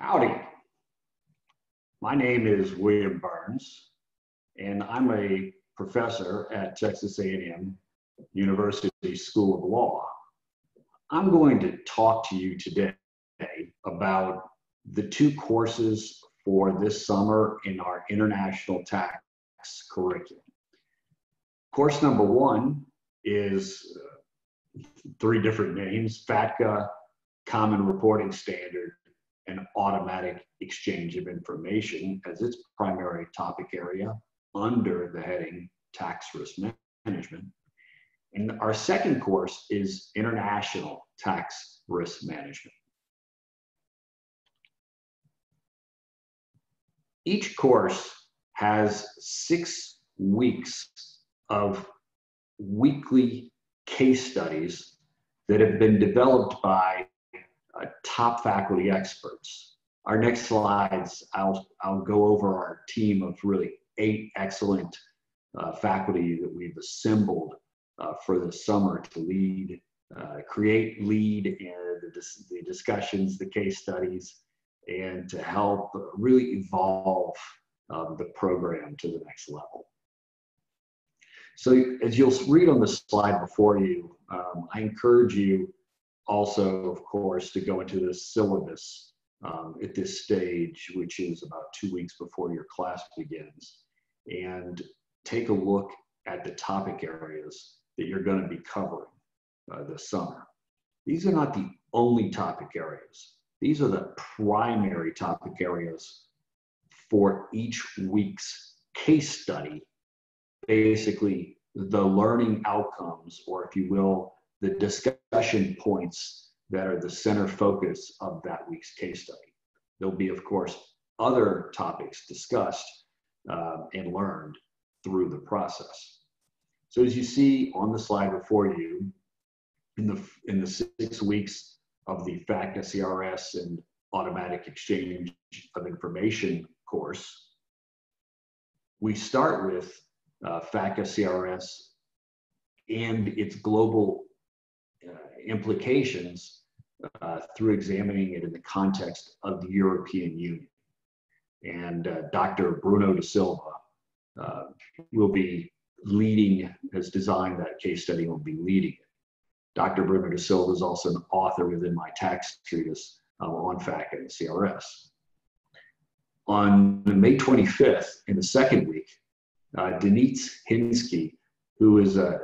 Howdy. My name is William Byrnes, and I'm a professor at Texas A&M University School of Law. I'm going to talk to you today about the two courses for this summer in our international tax curriculum. Course number one is uh, three different names, FATCA, Common Reporting Standard, and automatic exchange of information as its primary topic area under the heading tax risk management. And our second course is international tax risk management. Each course has six weeks of weekly case studies that have been developed by uh, top faculty experts. Our next slides, I'll, I'll go over our team of really eight excellent uh, faculty that we've assembled uh, for the summer to lead, uh, create, lead and the, the discussions, the case studies, and to help really evolve um, the program to the next level. So as you'll read on the slide before you, um, I encourage you also, of course, to go into the syllabus um, at this stage, which is about two weeks before your class begins, and take a look at the topic areas that you're going to be covering uh, this summer. These are not the only topic areas. These are the primary topic areas for each week's case study, basically the learning outcomes, or if you will, the discussion points that are the center focus of that week's case study. There'll be, of course, other topics discussed uh, and learned through the process. So as you see on the slide before you, in the, in the six weeks of the FATCA CRS and automatic exchange of information course, we start with uh, FATCA CRS and its global implications uh, through examining it in the context of the European Union. And uh, Dr. Bruno da Silva uh, will be leading, has designed that case study, will be leading it. Dr. Bruno da Silva is also an author within my tax treatise um, on FATCA and CRS. On May 25th, in the second week, uh, Denise Hintzke who is, uh,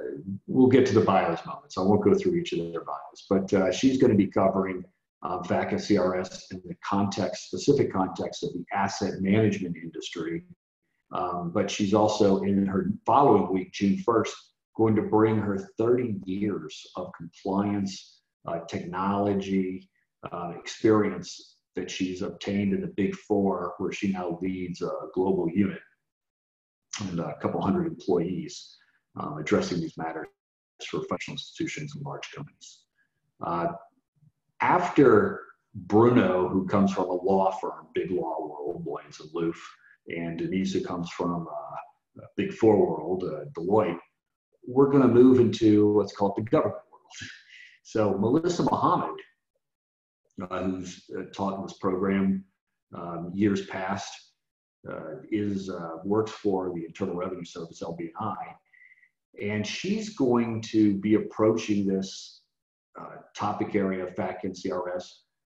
we'll get to the bios moment, so I won't go through each of their bios, but uh, she's going to be covering uh, FATCA CRS in the context, specific context of the asset management industry. Um, but she's also in her following week, June 1st, going to bring her 30 years of compliance, uh, technology, uh, experience that she's obtained in the Big Four, where she now leads a global unit and a couple hundred employees um, addressing these matters for financial institutions and large companies. Uh, after Bruno, who comes from a law firm, big law world, Loyens and Loeff, and Denise, who comes from uh, big four world, uh, Deloitte, we're going to move into what's called the government world. So Melissa Muhammad, uh, who's uh, taught in this program um, years past, uh, is works for the Internal Revenue Service, LBI, and she's going to be approaching this uh, topic area of FATCA and CRS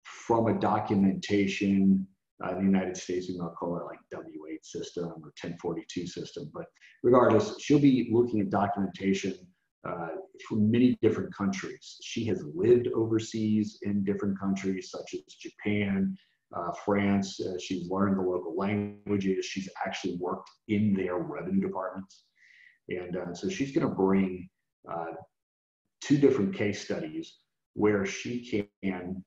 from a documentation uh, in the United States, we might call it like W8 system or 1042 system. But regardless, she'll be looking at documentation uh, from many different countries. She has lived overseas in different countries such as Japan, uh, France. Uh, she's learned the local languages. She's actually worked in their revenue departments. And uh, so she's going to bring uh, two different case studies where she can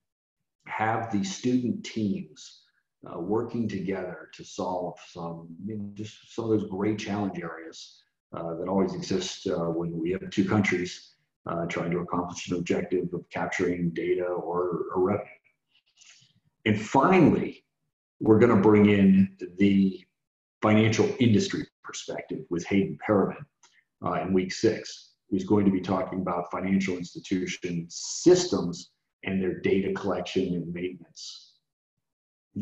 have the student teams uh, working together to solve some you know, just some of those great challenge areas uh, that always exist uh, when we have two countries uh, trying to accomplish an objective of capturing data or, or revenue. And finally, we're going to bring in the financial industry perspective with Hayden Perriman uh, in week six, who's going to be talking about financial institution systems and their data collection and maintenance.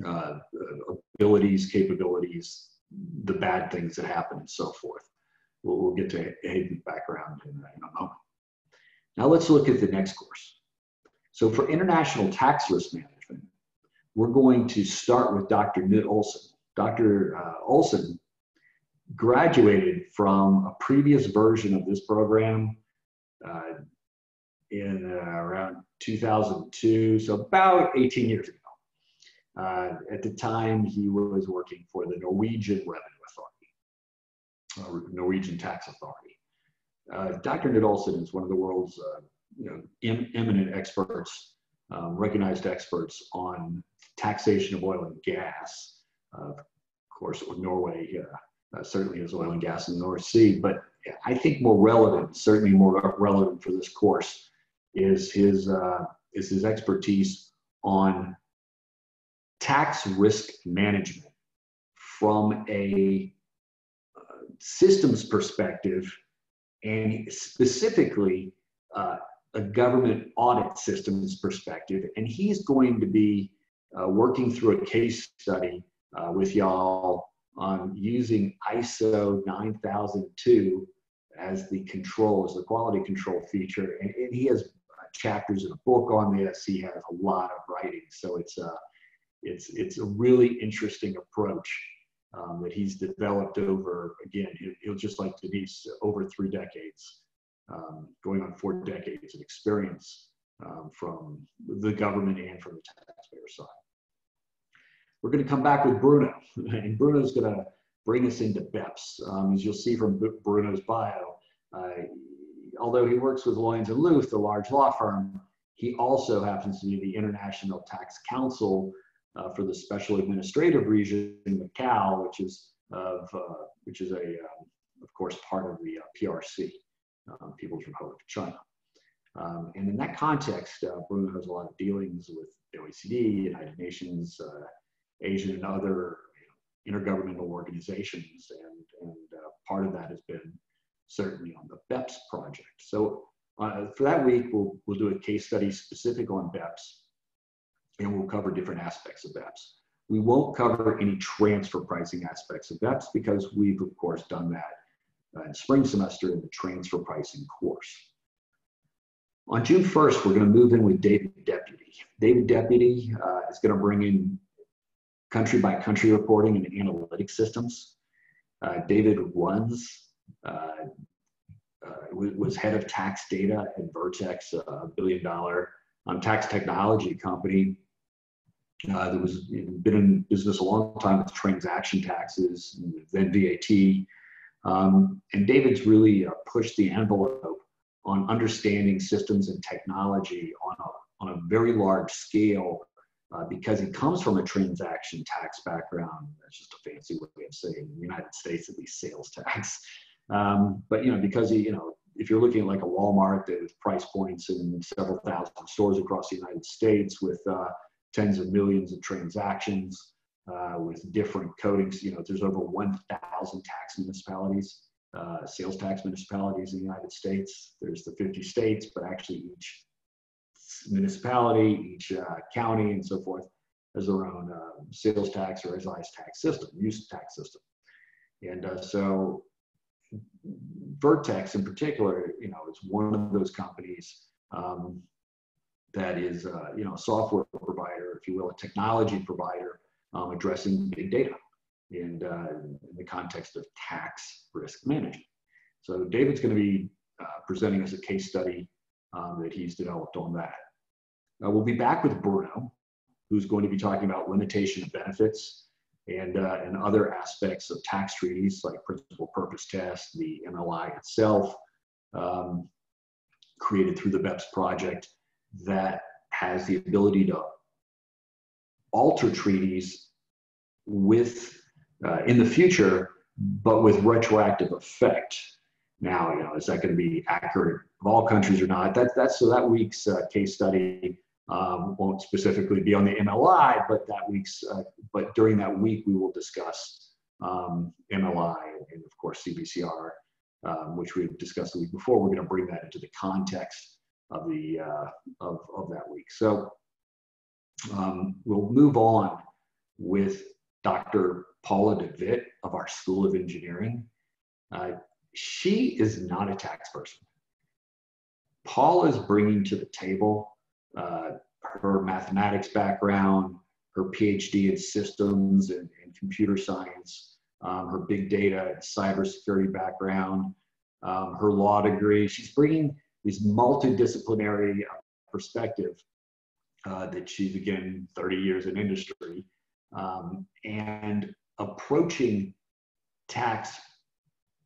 uh, abilities, capabilities, the bad things that happen, and so forth. We'll, we'll get to Hayden's background in, in a moment. Now let's look at the next course. So for international tax risk management, we're going to start with Dr. Knut Olson. Dr. Uh, Olsen graduated from a previous version of this program uh, in uh, around 2002, so about 18 years ago. Uh, at the time, he was working for the Norwegian Revenue Authority, uh, Norwegian Tax Authority. Uh, Dr. Knut is one of the world's uh, you know, em eminent experts, um, recognized experts on taxation of oil and gas. of course, Norway uh, certainly has oil and gas in the North Sea, but I think more relevant, certainly more relevant for this course, is his uh, is his expertise on tax risk management from a uh, systems perspective and specifically uh, a government audit systems perspective. And he's going to be uh, working through a case study with y'all on using ISO 9002 as the control, as the quality control feature. And, and he has chapters in a book on this. He has a lot of writing. So it's a, it's, it's a really interesting approach um, that he's developed over, again, he'll just like Denise, over three decades, um, going on four decades of experience um, from the government and from the taxpayer side. We're going to come back with Bruno, and Bruno's going to bring us into BEPS. Um, as you'll see from Bruno's bio, uh, although he works with Loyens and Loeff, the large law firm, he also happens to be the International Tax Counsel uh, for the Special Administrative Region, in Macau, which is of uh, which is a um, of course part of the uh, PRC, um, People's Republic of China. Um, and in that context, uh, Bruno has a lot of dealings with the OECD, United Nations, uh, Asian and other intergovernmental organizations, and, and uh, part of that has been certainly on the BEPS project. So uh, for that week, we'll, we'll do a case study specific on BEPS, and we'll cover different aspects of BEPS. We won't cover any transfer pricing aspects of BEPS because we've, of course, done that uh, in spring semester in the transfer pricing course. On June 1st, we're going to move in with David Deputy. David Deputy uh, is going to bring in country by country reporting and analytic systems. Uh, David runs uh, uh, was head of tax data at Vertex, a billion dollar um, tax technology company uh, that was been in business a long time with transaction taxes, then VAT. Um, and David's really uh, pushed the envelope on understanding systems and technology on a, on a very large scale uh, because he comes from a transaction tax background. That's just a fancy way of saying in the United States, at least sales tax. Um, but you know, because he, you know, if you're looking at like a Walmart with price points in several thousand stores across the United States with uh, tens of millions of transactions uh, with different codings, you know, there's over 1,000 tax municipalities, uh, sales tax municipalities in the United States. There's the 50 states, but actually each municipality, each uh, county, and so forth has their own uh, sales tax or excise tax system, use tax system. And uh, so Vertex in particular, you know, is one of those companies um, that is, uh, you know, a software provider, if you will, a technology provider um, addressing big data and uh, in the context of tax risk management. So David's going to be uh, presenting us a case study um, that he's developed on that. Uh, we'll be back with Bruno, who's going to be talking about limitation of benefits and, uh, and other aspects of tax treaties like principal purpose test, the MLI itself, um, created through the BEPS project that has the ability to alter treaties with uh, in the future, but with retroactive effect. Now, you know, is that going to be accurate of all countries or not? That, that's so that week's uh, case study um, won't specifically be on the MLI, but that week's, uh, but during that week we will discuss um, MLI and of course CBCR, um, which we've discussed the week before. We're going to bring that into the context of the uh, of, of that week. So um, we'll move on with Dr. Paula deWitte of our School of Engineering. Uh, she is not a tax person. Paula is bringing to the table uh, her mathematics background, her PhD in systems and, and computer science, um, her big data and cybersecurity background, um, her law degree. She's bringing this multidisciplinary perspective uh, that she's again 30 years in industry um, and approaching tax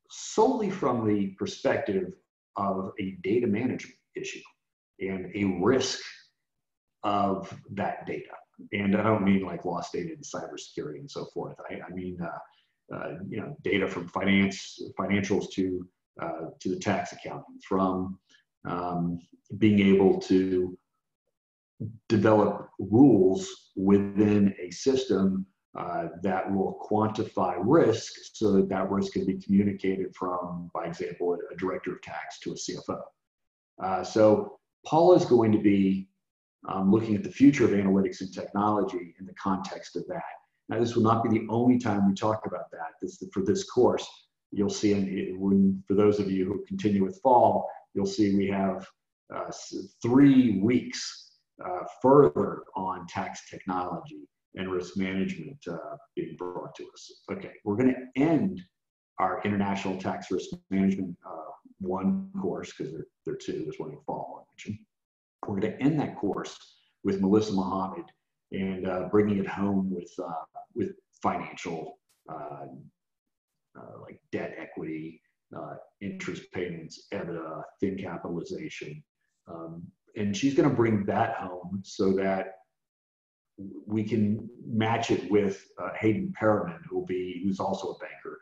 solely from the perspective of a data management issue and a risk of that data. And I don't mean like lost data in cybersecurity and so forth. I, I mean, uh, uh, you know, data from finance, financials to uh, to the tax accounting, from um, being able to develop rules within a system uh, that will quantify risk so that that risk can be communicated from, by example, a, director of tax to a CFO. Uh, so Paul is going to be um, looking at the future of analytics and technology in the context of that. Now, this will not be the only time we talk about that. This, for this course, you'll see, in, when, for those of you who continue with fall, you'll see we have uh, three weeks uh, further on tax technology and risk management uh, being brought to us. Okay, we're going to end our international tax risk management uh, one course because there, there are two. There's one in fall I mentioned. We're going to end that course with Melissa Muhammad and uh, bringing it home with uh, with financial uh, uh, like debt equity, interest payments, EBITDA, thin capitalization. Um, and she's going to bring that home so that we can match it with uh, Hayden Perriman, who will be who's also a banker.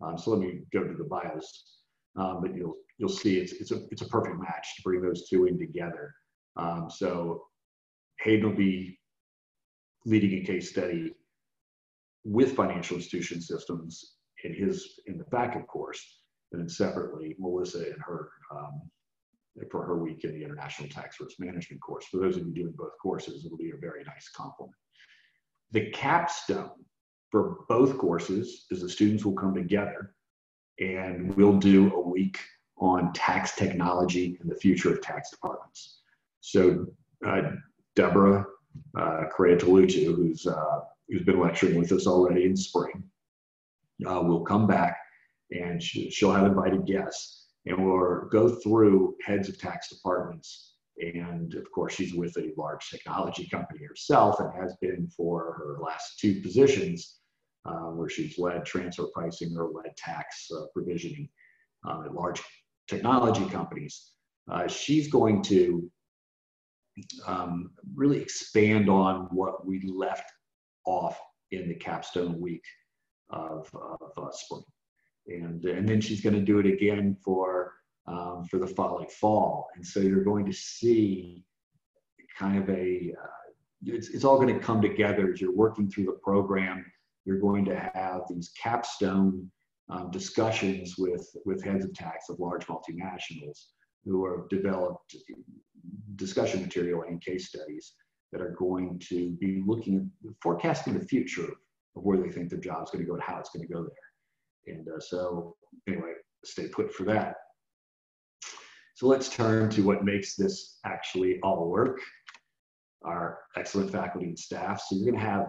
Um, so let me go to the bios, um, but you'll you'll see it's it's a it's a perfect match to bring those two in together. Um, so Hayden will be leading a case study with financial institution systems in his in the back of course, and then separately Melissa and her um, for her week in the International Tax Risk Management course. For those of you doing both courses, it'll be a very nice complement. The capstone for both courses is the students will come together and we'll do a week on tax technology and the future of tax departments. So uh, Deborah uh, Correa Tolutu, who's, uh, who's been lecturing with us already in spring, uh, will come back and she'll have invited guests and we'll go through heads of tax departments. And of course, she's with a large technology company herself and has been for her last two positions, uh, where she's led transfer pricing or led tax uh, provisioning uh, at large technology companies. Uh, she's going to um, really expand on what we left off in the capstone week of, of uh, spring and and then she's going to do it again for um, for the fall, fall, and so you're going to see kind of a uh, it's, it's all going to come together as you're working through the program. You're going to have these capstone um, discussions with with heads of tax of large multinationals who have developed discussion material and case studies that are going to be looking at forecasting the future of where they think their job is going to go and how it's going to go there. And uh, so, anyway, stay put for that. So let's turn to what makes this actually all work our excellent faculty and staff. So you're going to have,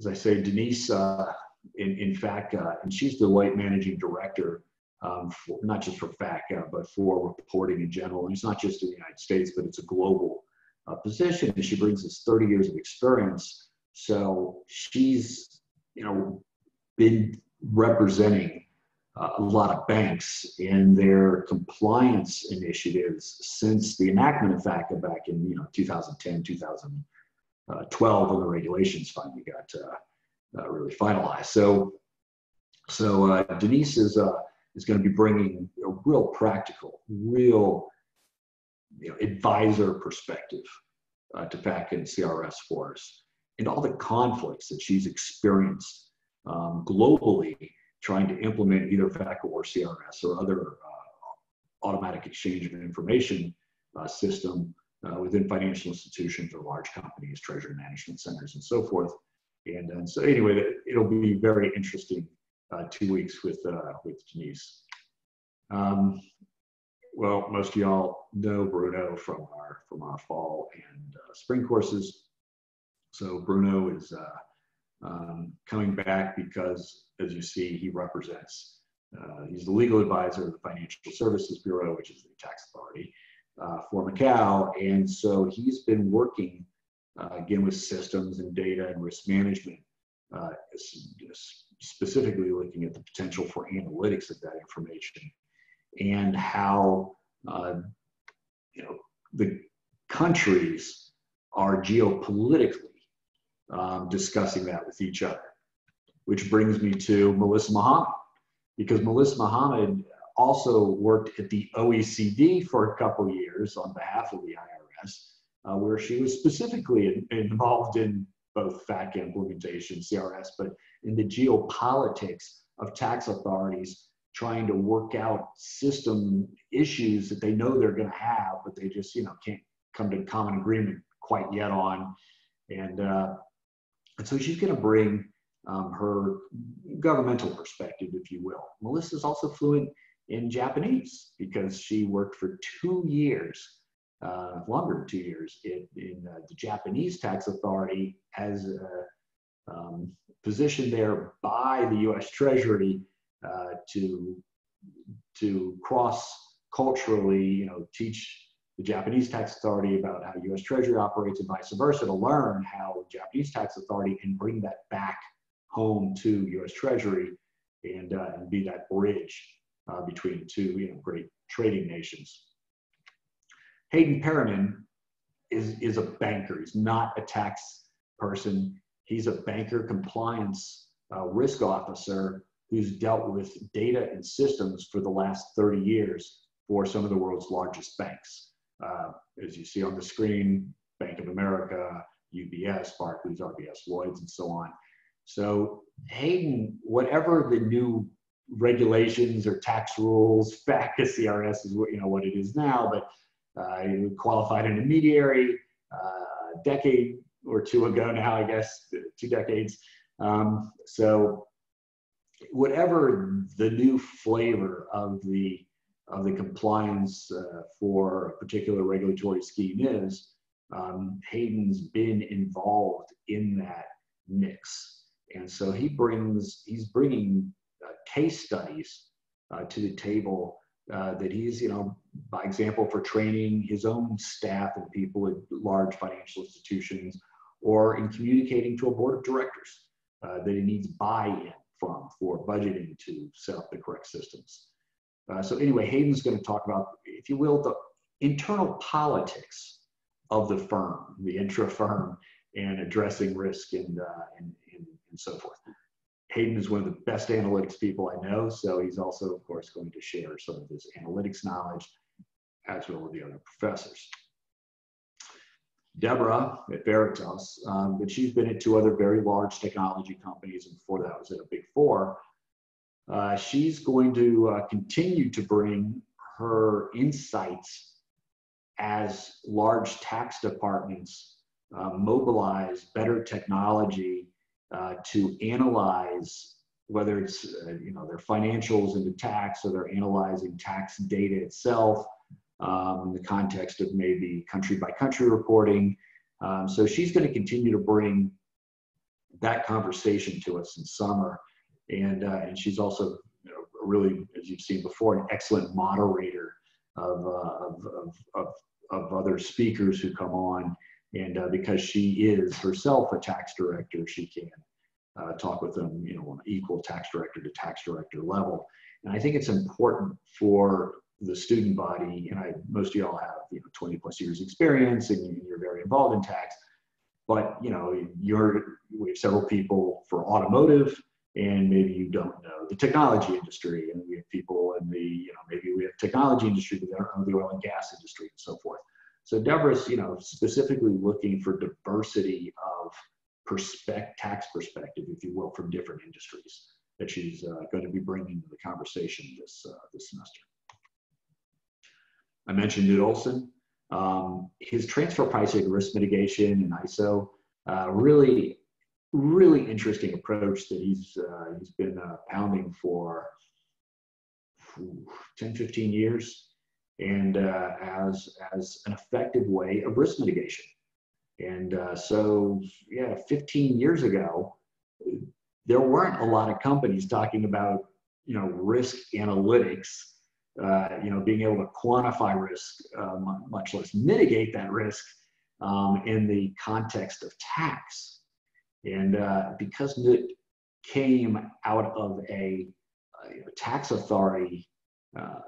as I say, Denise uh, in, in FATCA, and she's Deloitte managing director, um, for, not just for FATCA, but for reporting in general. And it's not just in the United States, but it's a global uh, position. And she brings us 30 years of experience. So she's, you know, been representing uh, a lot of banks in their compliance initiatives since the enactment of FATCA back in you know 2010, 2012, when the regulations finally got uh, uh, really finalized. So, so uh, Denise is uh, is going to be bringing a real practical, real you know, advisor perspective uh, to FATCA and CRS for us, and all the conflicts that she's experienced um, globally trying to implement either FATCA or CRS or other uh, automatic exchange of information uh, system uh, within financial institutions or large companies, treasury management centers, and so forth. And, and so anyway, it'll be very interesting uh, two weeks with, uh, with Denise. Um, well, most of y'all know Bruno from our, from our fall and uh, spring courses. So Bruno is uh, um, coming back because, as you see, he represents, uh, he's the legal advisor of the Financial Services Bureau, which is the tax authority uh, for Macau. And so he's been working uh, again with systems and data and risk management, uh, specifically looking at the potential for analytics of that information and how uh, you know the countries are geopolitically um, discussing that with each other. Which brings me to Melissa Mohammed, because Melissa Mohammed also worked at the OECD for a couple years on behalf of the IRS, uh, where she was specifically in, involved in both FATCA implementation, CRS, but in the geopolitics of tax authorities trying to work out system issues that they know they're going to have, but they just you know can't come to common agreement quite yet on. And uh, and so she's going to bring um, her governmental perspective, if you will. Melissa's also fluent in Japanese because she worked for two years, uh, longer than two years, in, in uh, the Japanese tax authority as a um, position there by the U.S. Treasury uh, to to cross culturally, you know, teach the Japanese tax authority about how U.S. Treasury operates and vice versa to learn how the Japanese tax authority can bring that back home to U.S. Treasury and, uh, and be that bridge uh, between two you know, great trading nations. Hayden Perriman is, is a banker. He's not a tax person. He's a banker compliance uh, risk officer who's dealt with data and systems for the last 30 years for some of the world's largest banks uh, as you see on the screen, Bank of America, UBS, Barclays, RBS, Lloyds, and so on. So Hayden, whatever the new regulations or tax rules, FATCA CRS is what you know what it is now, but uh, you qualified intermediary uh, a decade or two ago now, I guess, two decades. Um, so whatever the new flavor of the of the compliance uh, for a particular regulatory scheme is, um, Hayden's been involved in that mix. And so he brings, he's bringing case studies uh, to the table uh, that he's, you know, by example, for training his own staff and people at large financial institutions or in communicating to a board of directors uh, that he needs buy-in from for budgeting to set up the correct systems. Uh, so anyway, Hayden's going to talk about, if you will, the internal politics of the firm, the intra-firm, and addressing risk and, uh, and, and, and, so forth. Hayden is one of the best analytics people I know, so he's also, of course, going to share some of his analytics knowledge as well as the other professors. Deborah at Veritas, um, but she's been at two other very large technology companies, and before that was at a big four. Uh, she's going to uh, continue to bring her insights as large tax departments uh, mobilize better technology uh, to analyze whether it's uh, you know their financials into tax or they're analyzing tax data itself um, in the context of maybe country by country reporting. Um, so she's going to continue to bring that conversation to us in summer and uh, and she's also you know, really, as you've seen before, an excellent moderator of, uh, of, of, of, of, other speakers who come on. And uh, because she is herself a tax director, she can uh, talk with them, you know, on equal tax director to tax director level. And I think it's important for the student body, and I, most of y'all have, you know, 20 plus years experience and you're very involved in tax, but you know, you're, we have several people for automotive, and maybe you don't know the technology industry. And we have people in the you know maybe we have technology industry but they don't know the oil and gas industry and so forth so deborah's you know specifically looking for diversity of perspective tax perspective if you will from different industries that she's uh, going to be bringing to the conversation this uh, this semester i mentioned Knut Olson. um, his transfer pricing risk mitigation and iso uh, really really interesting approach that he's uh, he's been uh, pounding for 10, 15 years, and uh, as as an effective way of risk mitigation. And uh, so, yeah, 15 years ago, there weren't a lot of companies talking about you know risk analytics. Uh, you know, being able to quantify risk, uh, much less mitigate that risk um, in the context of tax. And uh, because it came out of a, a tax authority uh,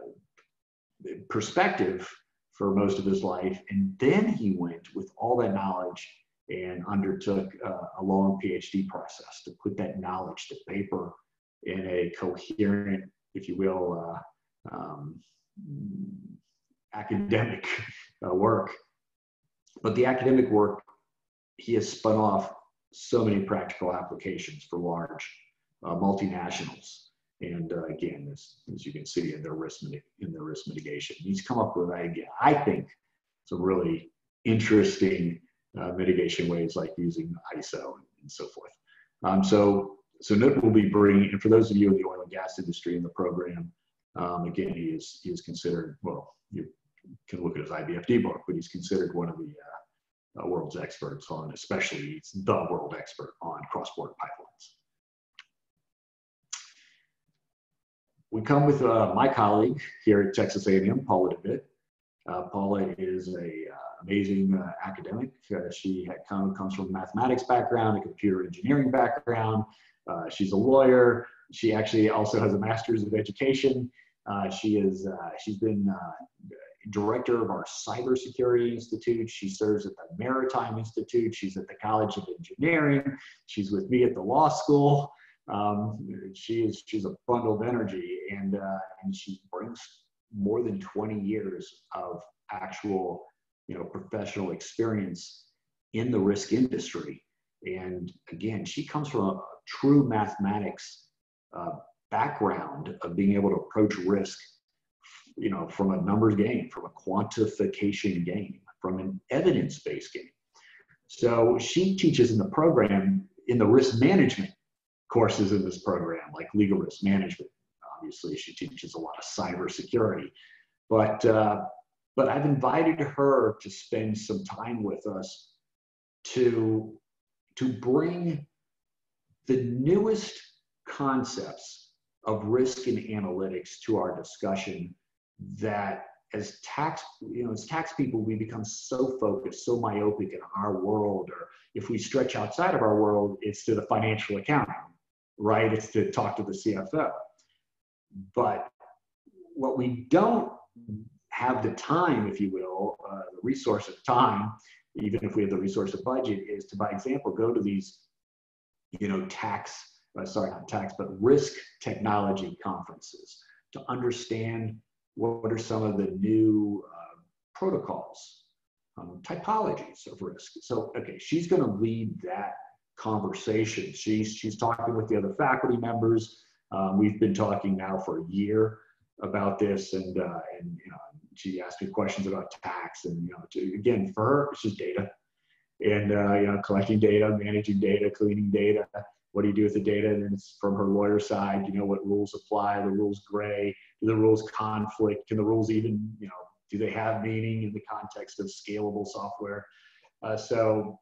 perspective for most of his life, and then he went with all that knowledge and undertook uh, a long PhD process to put that knowledge to paper in a coherent, if you will, uh, um, academic uh, work. But the academic work he has spun off so many practical applications for large uh, multinationals. And uh, again, as, as you can see in their risk in their risk mitigation, he's come up with again, I think, some really interesting uh, mitigation ways like using ISO and, so forth. Um, so so Knut will be bringing, and for those of you in the oil and gas industry in the program, um, again, he is he is considered well. You can look at his IBFD book, but he's considered one of the uh, uh, world's experts on, especially he's the world expert on cross-border pipelines. We come with uh, my colleague here at Texas A&M, Paula deWitte. Uh, Paula is a uh, amazing uh, academic. Uh, she come, comes from a mathematics background, a computer engineering background. she's a lawyer. She actually also has a master's of education. she is she's been director of our cybersecurity institute. She serves at the Maritime Institute. She's at the College of Engineering. She's with me at the law school. Um, she is she's a bundle of energy, and uh, and she brings more than 20 years of actual you know professional experience in the risk industry. And again, she comes from a true mathematics uh, background of being able to approach risk you know, from a numbers game, from a quantification game, from an evidence-based game. So she teaches in the program in the risk management courses in this program, like legal risk management. Obviously, she teaches a lot of cybersecurity, but uh, but I've invited her to spend some time with us to to bring the newest concepts of risk and analytics to our discussion that as tax, you know, as tax people, we become so focused, so myopic in our world, or if we stretch outside of our world, it's to the financial accounting, right? It's to talk to the CFO. But what we don't have the time, if you will, uh, the resource of time, even if we have the resource of budget, is to, by example, go to these, you know, tax, uh, sorry, not tax, but risk technology conferences to understand what are some of the new uh, protocols, um, typologies of risk? So, okay, she's going to lead that conversation. She's, she's talking with the other faculty members. Um, we've been talking now for a year about this, and, uh, and you know, she asked me questions about tax, and you know, to, again, for her, it's just data, and uh, you know, collecting data, managing data, cleaning data. What do you do with the data? And it's from her lawyer side, you know, what rules apply, the rules gray, do the rules conflict? Can the rules even, you know, do they have meaning in the context of scalable software? Uh, so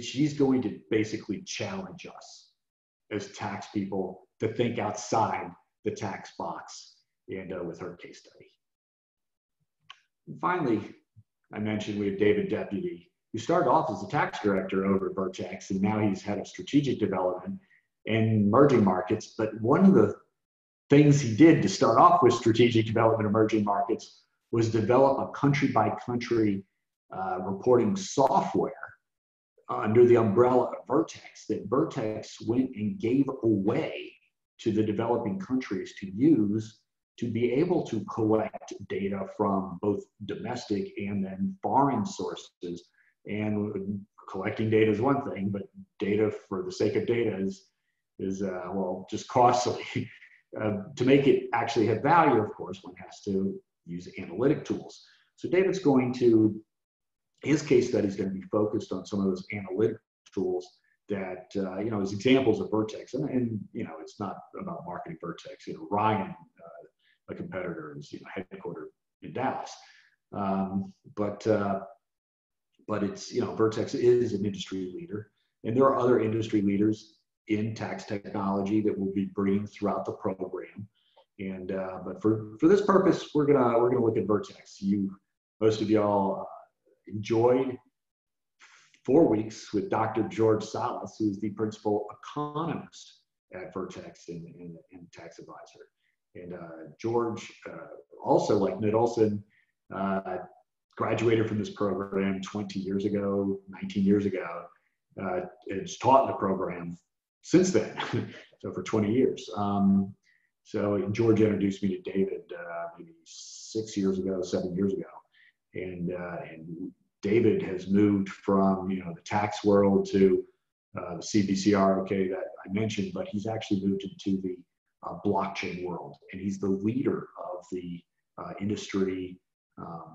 she's going to basically challenge us as tax people to think outside the tax box and uh, with her case study. And finally, I mentioned we have David Deputy, who started off as a tax director over at Vertex, and now he's head of strategic development and emerging markets. But one of the things he did to start off with strategic development emerging markets was develop a country by country uh, reporting software under the umbrella of Vertex that Vertex went and gave away to the developing countries to use to be able to collect data from both domestic and then foreign sources. And collecting data is one thing, but data for the sake of data is, is uh, well, just costly. Uh, to make it actually have value, of course, one has to use analytic tools. So David's going to, his case study is going to be focused on some of those analytic tools that uh, you know as examples of Vertex, and, and you know it's not about marketing Vertex. You know Ryan, uh, a competitor, is you know headquartered in Dallas, um, but uh, but it's you know Vertex is an industry leader, and there are other industry leaders in tax technology that will be bringing throughout the program. And uh, but for for this purpose, we're gonna we're gonna look at Vertex. You most of y'all enjoyed four weeks with Dr. George Salas, who's the principal economist at Vertex and, and, and tax advisor. And uh, George, uh, also like Ned Olson, uh, graduated from this program 20 years ago, 19 years ago. Uh, it's taught the program since then, so for 20 years. Um, so George introduced me to David uh, maybe six years ago, seven years ago, and uh, and David has moved from you know the tax world to uh, the CBCR, okay, that I mentioned, but he's actually moved into the uh, blockchain world, and he's the leader of the uh, industry um,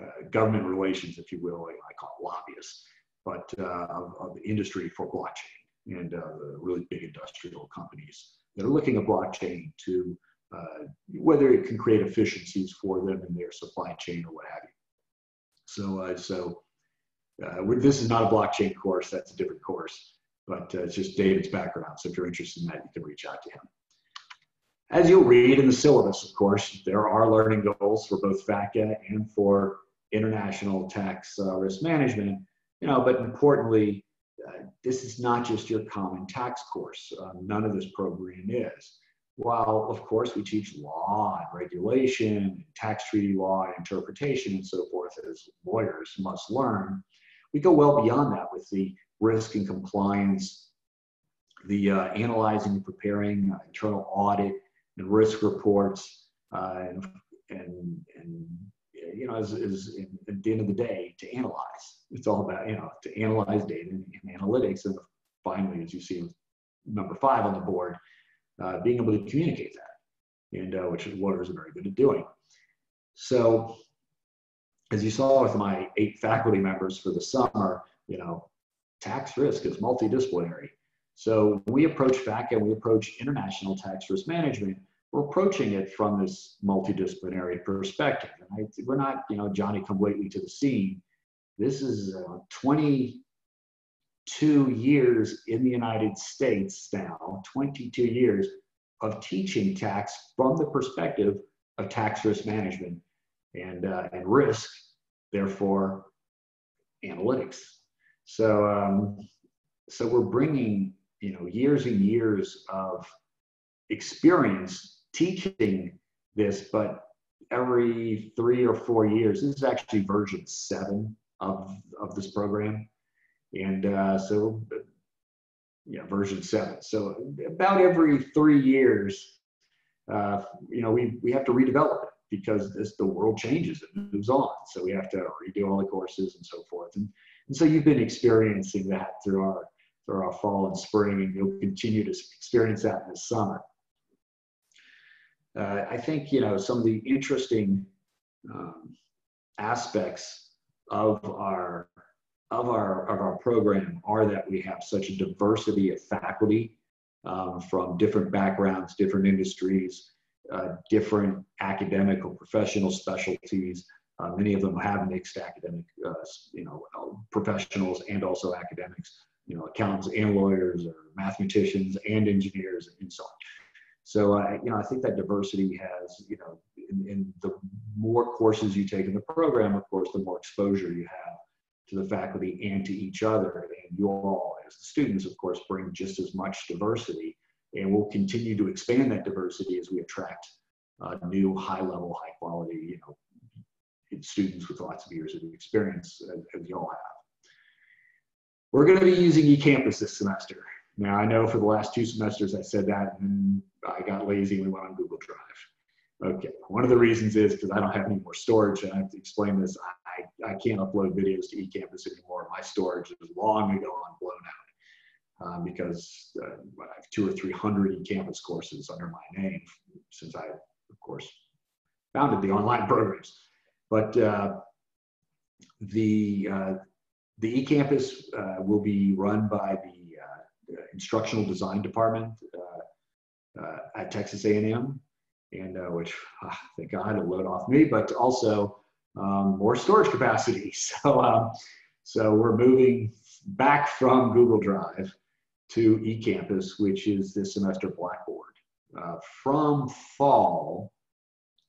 uh, government relations, if you will, I call it lobbyists, but of, of the industry for blockchain and uh, the really big industrial companies that are looking at blockchain to uh, whether it can create efficiencies for them in their supply chain or what have you. So, uh, so uh, this is not a blockchain course. That's a different course, but uh, it's just David's background. So if you're interested in that, you can reach out to him. As you'll read in the syllabus, of course, there are learning goals for both FATCA and for international tax uh, risk management. You know, but importantly, uh, this is not just your common tax course. Uh, none of this program is. While, of course, we teach law and regulation, tax treaty law and interpretation and so forth as lawyers must learn, we go well beyond that with the risk and compliance, the uh, analyzing and preparing uh, internal audit and risk reports, uh, and, and, and you know, is in, at the end of the day to analyze. It's all about, you know, to analyze data and, and analytics. And finally, as you see number five on the board, uh, being able to communicate that, and uh, which lawyers are very good at doing. So, as you saw with my eight faculty members for the summer, you know, tax risk is multidisciplinary. So we approach FATCA, we approach international tax risk management we're approaching it from this multidisciplinary perspective. And I, we're not, you know, Johnny come lately to the scene. This is uh, 22 years in the United States now, 22 years of teaching tax from the perspective of tax risk management and, uh, and risk, therefore analytics. So, um, so we're bringing, you know, years and years of experience teaching this, but every three or four years, this is actually version seven of, of this program. And uh, so, yeah, version seven. So about every three years, uh, you know, we, we have to redevelop it because this, the world changes, it moves on. So we have to redo all the courses and so forth. And, and so you've been experiencing that through our, through our fall and spring, and you'll continue to experience that in the summer uh, I think you know some of the interesting um, aspects of our of our of our program are that we have such a diversity of faculty um, from different backgrounds, different industries, uh, different academic or professional specialties. Uh, many of them have mixed academic, uh, you know, professionals and also academics. You know, accountants and lawyers, or mathematicians and engineers, and so on. So, uh, you know, I think that diversity has, you know, in, in, the more courses you take in the program, of course, the more exposure you have to the faculty and to each other. And you all, as the students, of course, bring just as much diversity. And we'll continue to expand that diversity as we attract uh, new, high-level, high-quality, you know, students with lots of years of experience, as, as you all have. We're going to be using eCampus this semester. Now, I know for the last two semesters I said that and I got lazy and we went on Google Drive. Okay, one of the reasons is because I don't have any more storage. And I have to explain this. I, I can't upload videos to eCampus anymore. My storage is long ago on blown out um, because uh, I have two or 300 eCampus courses under my name since I, of course, founded the online programs. But uh, the uh, the eCampus uh, will be run by the uh, instructional design department uh, at Texas A&M, and uh, which ah, thank God it'll load off me, but also um, more storage capacity. So, um, so we're moving back from Google Drive to eCampus, which is this semester Blackboard. Uh, from fall,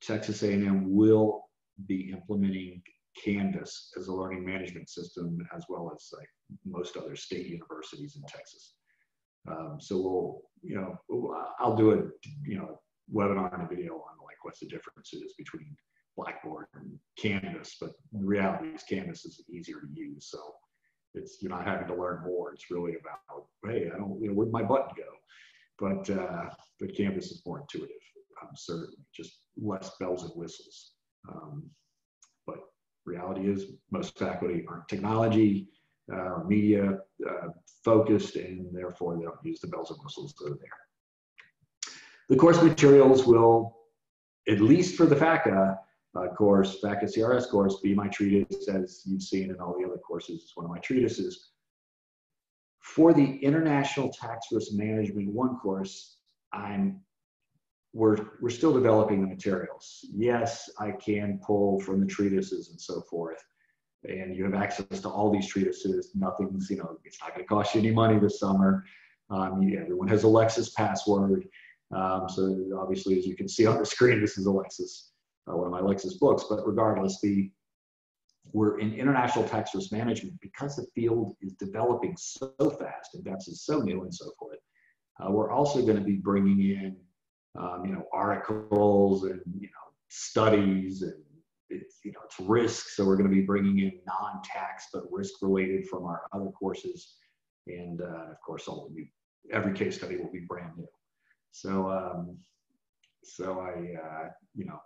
Texas A&M will be implementing Canvas as a learning management system, as well as like most other state universities in Texas. Um, so we'll, you know, I'll do a, you know, webinar and a video on like what's the differences between Blackboard and Canvas, but the reality is Canvas is easier to use. So it's you're not having to learn more. It's really about, hey, I don't, you know, where'd my button go? But uh, but Canvas is more intuitive, um, certainly, just less bells and whistles. Um, but reality is most faculty aren't technology uh, media uh, focused, and therefore they don't use the bells and whistles that are there. The course materials will, at least for the FATCA, uh, course, at CRS course, be my treatise, as you've seen in all the other courses, it's one of my treatises. For the International Tax Risk Management 1 course, I'm we're, we're still developing the materials. Yes, I can pull from the treatises and so forth, and you have access to all these treatises. Nothing's, you know, it's not going to cost you any money this summer. Um, you, everyone has a Lexis password. Um, so obviously, as you can see on the screen, this is a Lexis uh, one of my Lexis books. But regardless, the we're in international tax risk management because the field is developing so fast and BEPS is so new and so forth. Uh, we're also going to be bringing in, um, you know, articles and you know studies and it's you know it's risk. So we're going to be bringing in non-tax but risk-related from our other courses, and uh, of course, all new, every case study will be brand new. So um, so I uh, you know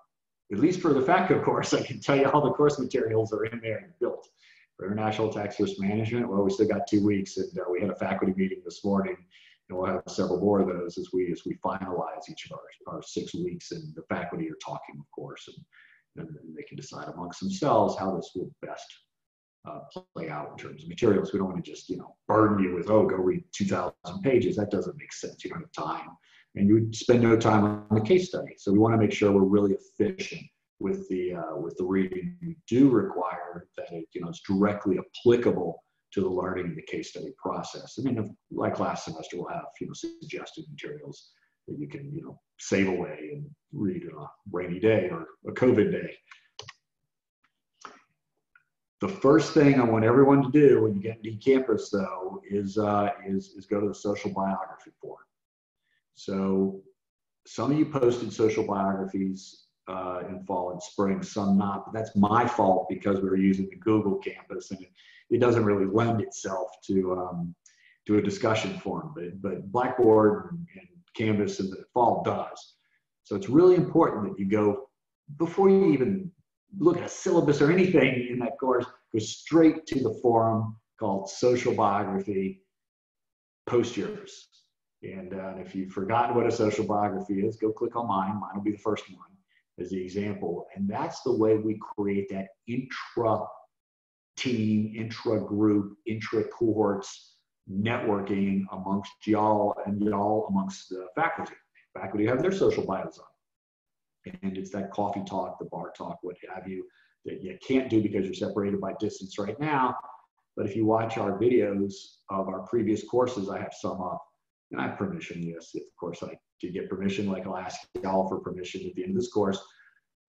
at least for the FATCA course, I can tell you all the course materials are in there and built. For International Tax Risk Management, well, we still got two weeks, and uh, we had a faculty meeting this morning, and we'll have several more of those as we as we finalize each of our, our six weeks. And the faculty are talking, of course, and, and they can decide amongst themselves how this will best uh, play out in terms of materials. We don't want to just you know burden you with oh go read 2,000 pages. That doesn't make sense. You don't have time and you spend no time on the case study. So we want to make sure we're really efficient with the uh, with the reading. We do require that it you know it's directly applicable to the learning and the case study process. I mean, like last semester, we'll have you know suggested materials that you can you know save away and read on a rainy day or a COVID day. The first thing I want everyone to do when you get into campus, though, is, uh, is, is go to the social biography forum. So some of you posted social biographies uh, in fall and spring, some not. But that's my fault because we were using the Google campus and it, it doesn't really lend itself to um, to a discussion forum. But but Blackboard and, and Canvas in the fall does. So it's really important that you go before you even look at a syllabus or anything in that course. Go straight to the forum called Social Biography. Post yours and uh, if you've forgotten what a social biography is, go click on mine. Mine will be the first one as the example. And that's the way we create that intra team, intra group, intra cohorts networking amongst y'all and y'all amongst the faculty. Faculty have their social bios on. And it's that coffee talk, the bar talk, what have you, that you can't do because you're separated by distance right now. But if you watch our videos of our previous courses, I have some up and I have permission, yes, of course I do get permission, like I'll ask y'all for permission at the end of this course.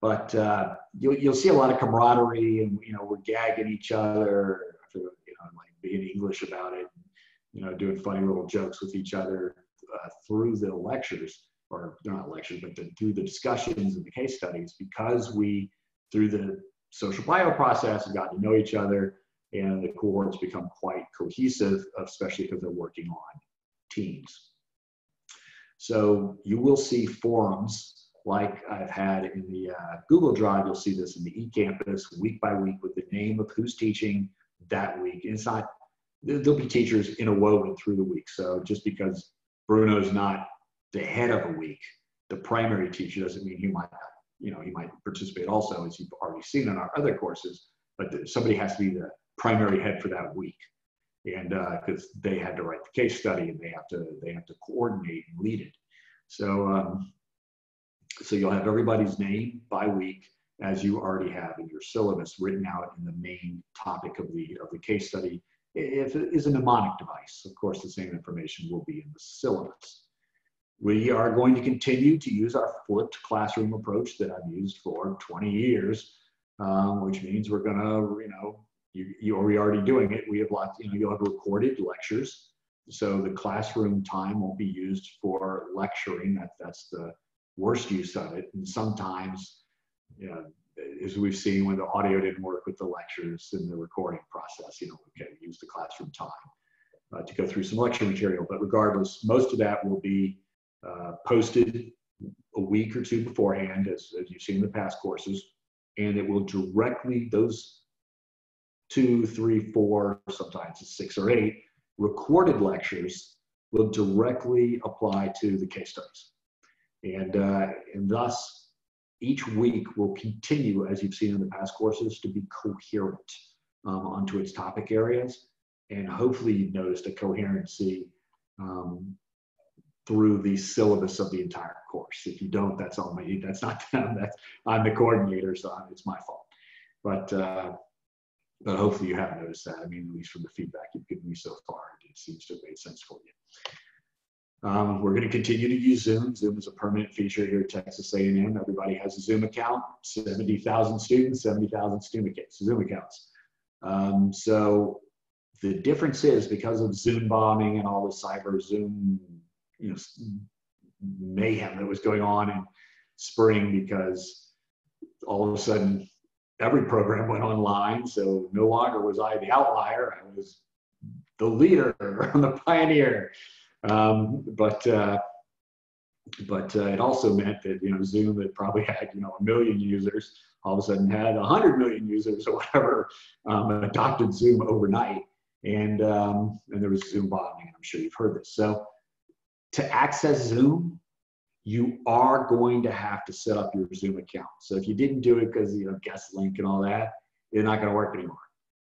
But uh, you'll, you'll see a lot of camaraderie and, you know, we're gagging each other, you know, like being English about it, you know, doing funny little jokes with each other uh, through the lectures, or not lectures, but the, through the discussions and the case studies, because we, through the social bio process, have gotten to know each other, and the cohorts become quite cohesive, especially because they're working on teams. So you will see forums like I've had in the uh, Google Drive. You'll see this in the eCampus week by week with the name of who's teaching that week. And it's not, there'll be teachers interwoven through the week. So just because Bruno's not the head of a week, the primary teacher doesn't mean he might you know, he might participate also, as you've already seen in our other courses, but somebody has to be the, primary head for that week. And because uh, they had to write the case study and they have to they have to coordinate and lead it. So um, so you'll have everybody's name by week as you already have in your syllabus written out in the main topic of the of the case study. If it is a mnemonic device, of course, the same information will be in the syllabus. We are going to continue to use our flipped classroom approach that I've used for 20 years, um, which means we're going to, you know, you, you are already doing it. We have lots, you know, you'll have recorded lectures. So the classroom time won't be used for lecturing. That, that's the worst use of it. And sometimes, you know, as we've seen when the audio didn't work with the lectures and the recording process, you know, we can use the classroom time uh, to go through some lecture material. But regardless, most of that will be uh, posted a week or two beforehand, as, as you've seen in the past courses, and it will directly, those two, three, four, sometimes six or eight recorded lectures will directly apply to the case studies. And, uh, and thus, each week will continue, as you've seen in the past courses, to be coherent um, onto its topic areas. And hopefully you've noticed a coherency um, through the syllabus of the entire course. If you don't, that's on me. That's not them. That's I'm the coordinator, so it's my fault. But uh, but hopefully you have noticed that. I mean, at least from the feedback you've given me so far, it seems to have made sense for you. Um, we're going to continue to use Zoom. Zoom is a permanent feature here at Texas A&M. Everybody has a Zoom account. 70,000 students, 70,000 student Zoom accounts. Um, so the difference is because of Zoom bombing and all the cyber Zoom you know mayhem that was going on in spring because all of a sudden every program went online. So no longer was I the outlier; I was the leader, the pioneer. Um, but uh, but uh, it also meant that you know Zoom that probably had you know a million users all of a sudden had a hundred million users or whatever um, adopted Zoom overnight, and um, and there was Zoom bombing. I'm sure you've heard this. So to access Zoom, you are going to have to set up your Zoom account. So if you didn't do it because you know guest link and all that, it's not going to work anymore.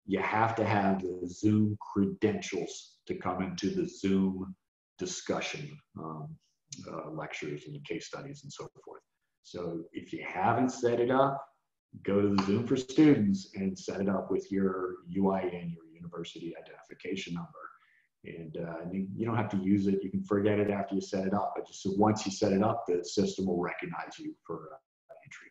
You have to have the Zoom credentials to come into the Zoom discussion um, uh, lectures and case studies and so forth. So if you haven't set it up, go to the Zoom for Students and set it up with your UIN, your university identification number and uh, you, you, don't have to use it. You can forget it after you set it up. But just so once you set it up, the system will recognize you for uh, entry.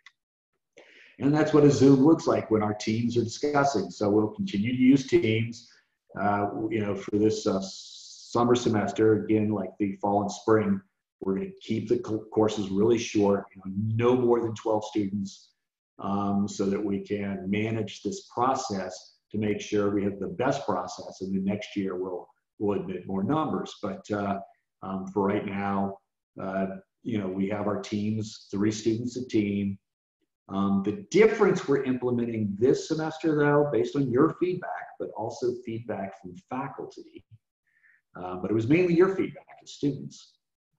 And that's what a Zoom looks like when our teams are discussing. So we'll continue to use Teams. Uh, you know, for this uh, summer semester, again, like the fall and spring, we're going to keep the courses really short. You know, no more than 12 students, um, so that we can manage this process to make sure we have the best process. And the next year we'll we'll admit more numbers. But uh, um, for right now, uh, you know, we have our teams, three students a team. Um, the difference we're implementing this semester, though, based on your feedback, but also feedback from faculty, uh, but it was mainly your feedback as students.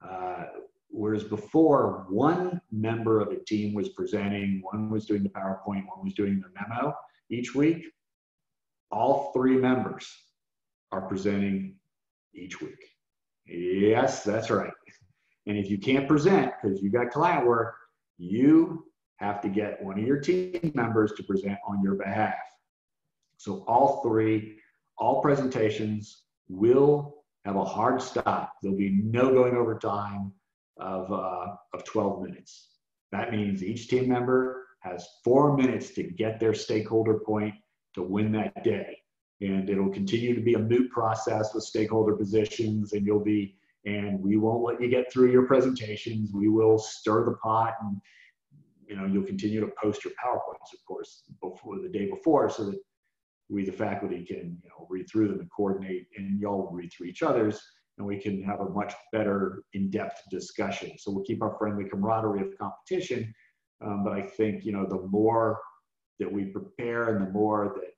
Uh, whereas before, one member of a team was presenting, one was doing the PowerPoint, one was doing the memo each week. All three members are presenting each week. Yes, that's right. And if you can't present because you got client work, you have to get one of your team members to present on your behalf. So all three, all presentations will have a hard stop. There'll be no going over time of, uh, of 12 minutes. That means each team member has four minutes to get their stakeholder point to win that day and it'll continue to be a moot process with stakeholder positions and you'll be and we won't let you get through your presentations. We will stir the pot and you know you'll continue to post your powerpoints of course before the day before so that we the faculty can you know read through them and coordinate and y'all read through each other's and we can have a much better in-depth discussion. So we'll keep our friendly camaraderie of competition um, but i think you know the more that we prepare and the more that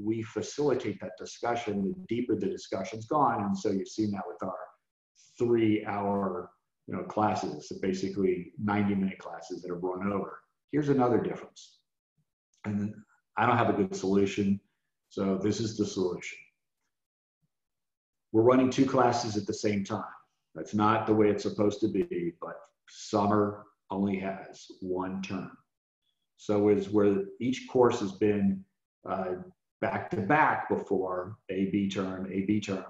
we facilitate that discussion, the deeper the discussion's gone. And so you've seen that with our three hour you know, classes, so basically 90 minute classes that have run over. Here's another difference. And I don't have a good solution. So this is the solution. We're running two classes at the same time. That's not the way it's supposed to be, but summer only has one term. So is where each course has been uh, back to back before A B term, A B term.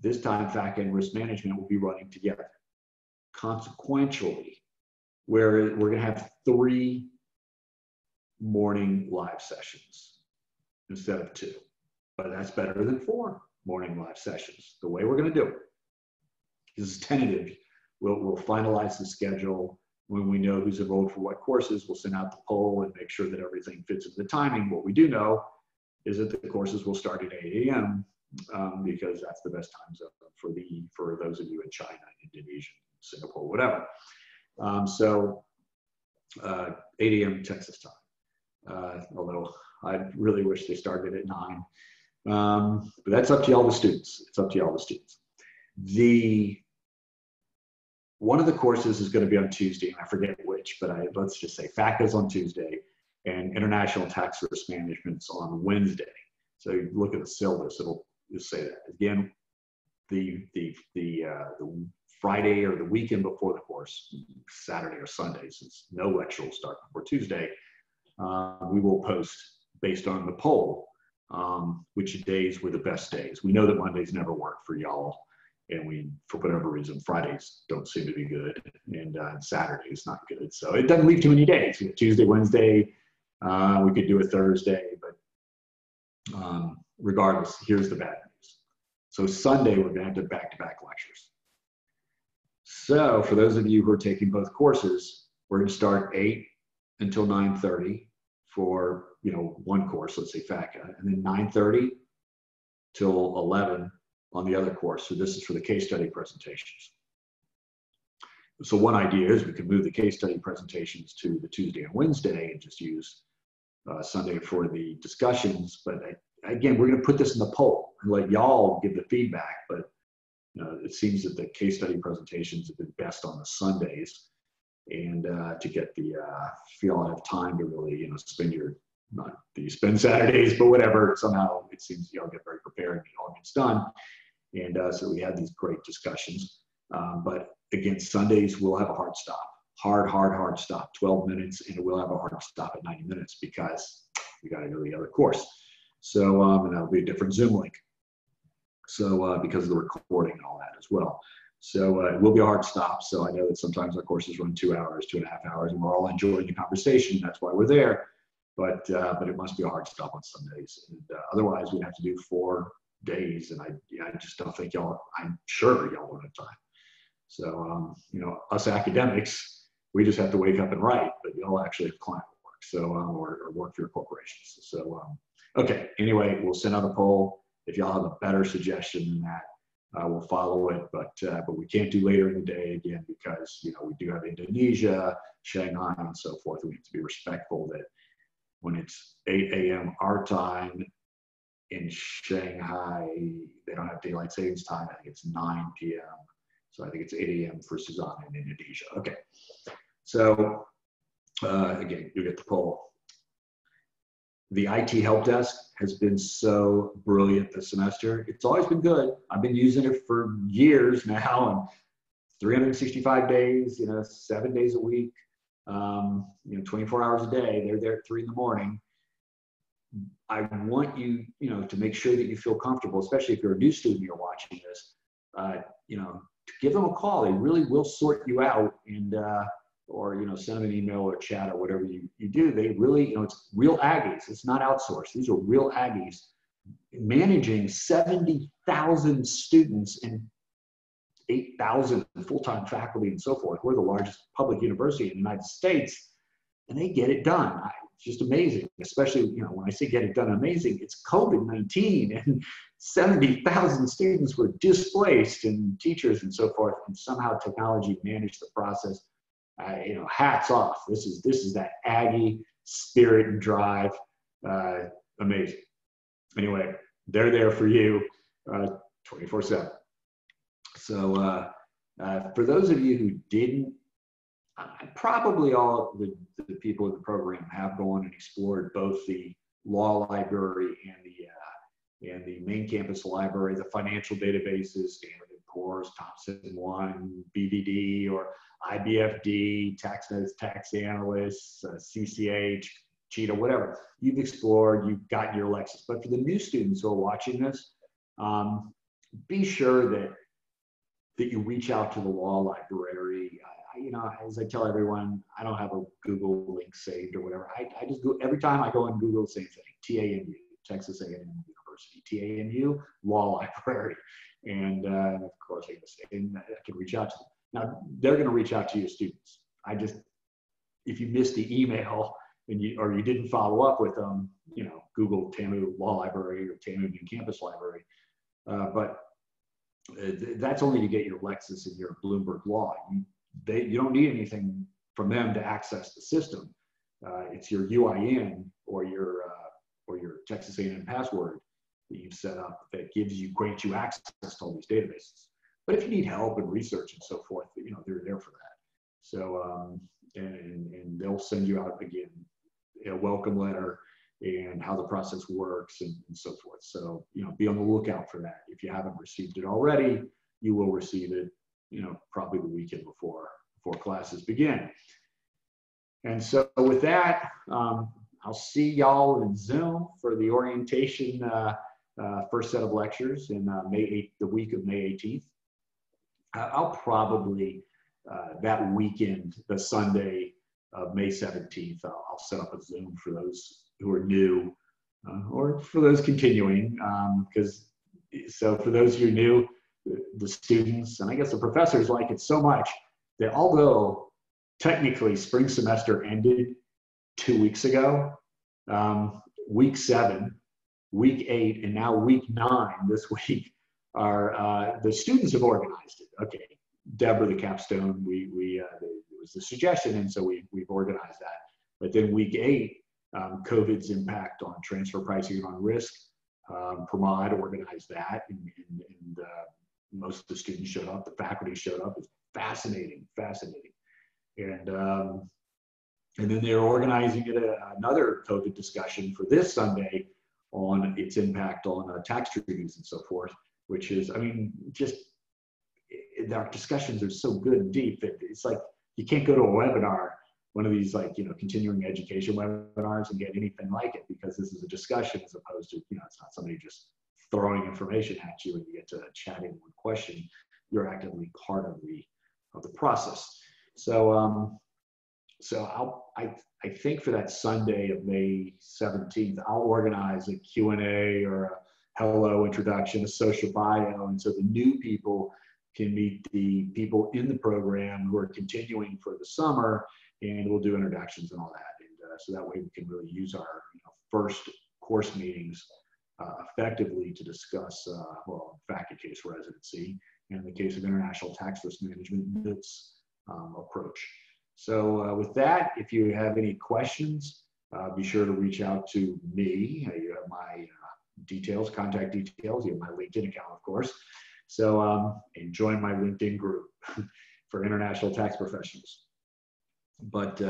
This time, fact and risk management will be running together. Consequentially, where we're going to have three morning live sessions instead of two. But that's better than four morning live sessions. The way we're going to do it is tentative. We'll, we'll finalize the schedule when we know who's enrolled for what courses. We'll send out the poll and make sure that everything fits into the timing. What we do know is that the courses will start at 8 a.m. Um, because that's the best time zone for the for those of you in China, Indonesia, Singapore, whatever. Um, so uh, 8 a.m. Texas time. Uh, although I really wish they started at nine. Um, but that's up to all the students. It's up to all the students. The one of the courses is going to be on Tuesday, and I forget which, but I, let's just say FATCA's on Tuesday, and International Tax Risk Management's on Wednesday. So you look at the syllabus; it'll just say that again. The the the uh, the Friday or the weekend before the course, Saturday or Sunday, since no lecture will start before Tuesday, uh, we will post based on the poll um, which days were the best days. We know that Mondays never work for y'all, and we, for whatever reason, Fridays don't seem to be good, and uh, Saturdays not good. So it doesn't leave too many days. We have Tuesday, Wednesday. Uh, we could do a Thursday, but um, regardless, here's the bad news. So Sunday we're going to have to back-to-back lectures. So for those of you who are taking both courses, we're going to start 8 until 9.30 for you know one course, let's say FATCA, and then 9.30 till 11 on the other course. So this is for the case study presentations. So one idea is we could move the case study presentations to the Tuesday and Wednesday and just use uh, Sunday for the discussions. But I, again, we're going to put this in the poll and let y'all give the feedback. But it seems that the case study presentations have been best on the Sundays and uh, to get the uh, feel I have time to really you know spend your not that you spend Saturdays, but whatever. Somehow it seems you all get very prepared and it all gets done. And uh, so we had these great discussions. Um, but again, Sundays we'll have a hard stop, hard, hard, hard stop, 12 minutes, and we'll have a hard stop at 90 minutes because we got to go the other course. So um, and that'll be a different Zoom link. So uh, because of the recording and all that as well. So uh, it will be a hard stop. So I know that sometimes our courses run two hours, two and a half hours, and we're all enjoying the conversation. That's why we're there. But uh, but it must be a hard stop on Sundays. And uh, otherwise, we'd have to do four days, and I yeah, I just don't think y'all. I'm sure y'all don't have time. So um, you know, us academics, we just have to wake up and write, but y'all actually have client work. So um, or, or work for your corporations. So um, okay. Anyway, we'll send out a poll. If y'all have a better suggestion than that, uh, we'll follow it, but uh, but we can't do later in the day again because you know we do have Indonesia, Shanghai, and so forth. We have to be respectful that when it's 8 a.m. our time in Shanghai, they don't have daylight savings time. I think it's 9 p.m. So I think it's 8 a.m. for Suzanne in Indonesia. Okay, so uh, again, you get the poll the IT help desk has been so brilliant this semester. It's always been good. I've been using it for years now and 365 days, you know, seven days a week, um, you know, 24 hours a day. They're there at three in the morning. I want you, you know, to make sure that you feel comfortable, especially if you're a new student, you're watching this, uh, you know, give them a call. They really will sort you out and, uh, or you know send them an email or chat or whatever you, you do. They really you know it's real aggies. It's not outsourced. These are real aggies managing 70,000 students and 8,000 full-time faculty and so forth. We're the largest public university in the united states and they get it done it's just amazing especially you know when i say get it done amazing it's covid-19 and 70,000 students were displaced and teachers and so forth and somehow technology managed the process uh, you know, hats off. This is this is that Aggie spirit and drive. Uh, amazing. Anyway, they're there for you, uh, 24 seven. So uh, uh, for those of you who didn't, probably all the, the people in the program have gone and explored both the law library and the uh, and the main campus library, the financial databases, Standard & Poor's, Thomson One, BVD, or IBFD, tax notes, tax analysts, uh, CCH, Cheetah, whatever. You've explored, you've got your Lexis. But for the new students who are watching this, um, be sure that that you reach out to the law library. You know, as I tell everyone, I don't have a Google link saved or whatever. I, I just go every time I go on Google, same thing. TAMU, Texas A&M University, TAMU Law Library, and uh, of course I can, I can reach out to them. Now they're going to reach out to your students. I just, if you missed the email and you or you didn't follow up with them, you know, Google TAMU Law Library or TAMU New Campus Library. Uh, but uh, that's only to get your Lexis and your Bloomberg Law. You, they, you don't need anything from them to access the system. Uh, it's your UIN or your uh, or your Texas A&M password that you've set up that gives you grants you access to all these databases. But if you need help and research and so forth, you know they're there for that. So um, and, and they'll send you out again a welcome letter and how the process works and, and, so forth. So, you know, be on the lookout for that. If you haven't received it already, you will receive it, you know, probably the weekend before, before classes begin. And so with that, um, I'll see y'all in Zoom for the orientation uh, uh, first set of lectures in uh, May 8th, the week of May 18th. I'll probably uh, that weekend, the Sunday of May 17th, I'll, I'll set up a Zoom for those who are new uh, or for those continuing because um, so for those who are new the students and i guess the professors like it so much that although technically spring semester ended two weeks ago um, week seven week eight and now week nine this week are uh, the students have organized it okay deborah the capstone we we uh, it was the suggestion and so we, we've organized that but then week eight um, COVID's impact on transfer pricing and on risk. Um, Pramod organized that, and, and, and uh, most of the students showed up. The faculty showed up. It's fascinating, fascinating. And um, and then they're organizing it a, uh, another COVID discussion for this Sunday on its impact on uh, tax treaties and so forth. Which is, I mean, just it, our discussions are so good and deep it's like you can't go to a webinar one of these like you know continuing education webinars and get anything like it because this is a discussion as opposed to you know it's not somebody just throwing information at you and you get to chat in one question you're actively part of the of the process so um so i'll i i think for that sunday of may 17th i'll organize a q&a or a hello introduction a social bio and so the new people can meet the people in the program who are continuing for the summer and we'll do introductions and all that. And uh, so that way we can really use our you know, first course meetings uh, effectively to discuss, uh, well, FATCA case residency and the case of international tax risk management NITS um, approach. So uh, with that, if you have any questions, uh, be sure to reach out to me. Uh, you have my details, contact details. You have my LinkedIn account, of course. So um, and join my LinkedIn group for international tax professionals but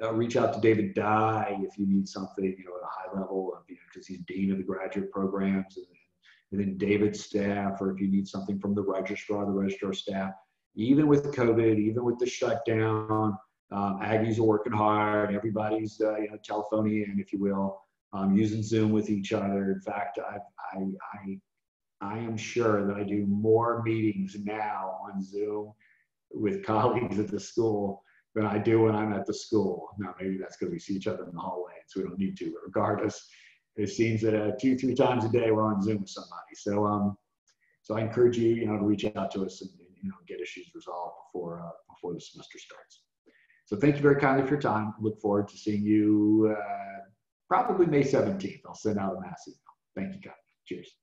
uh, reach out to David Dye if you need something, you know, at a high level, because he's dean of the graduate programs, and, and then David's staff, or if you need something from the registrar, the registrar staff. Even with COVID, even with the shutdown, um, Aggies are working hard. Everybody's uh, you know telephoning in, if you will, um, using Zoom with each other. In fact, I, I, I, I am sure that I do more meetings now on Zoom with colleagues at the school than I do when I'm at the school. Now, maybe that's because we see each other in the hallway, so we don't need to. But regardless, it seems that uh, two, three times a day we're on Zoom with somebody. So, um, so I encourage you, you know, to reach out to us and, you know get issues resolved before uh, before the semester starts. So, thank you very kindly for your time. Look forward to seeing you uh, probably May 17th. I'll send out a mass email. Thank you, guys. Cheers.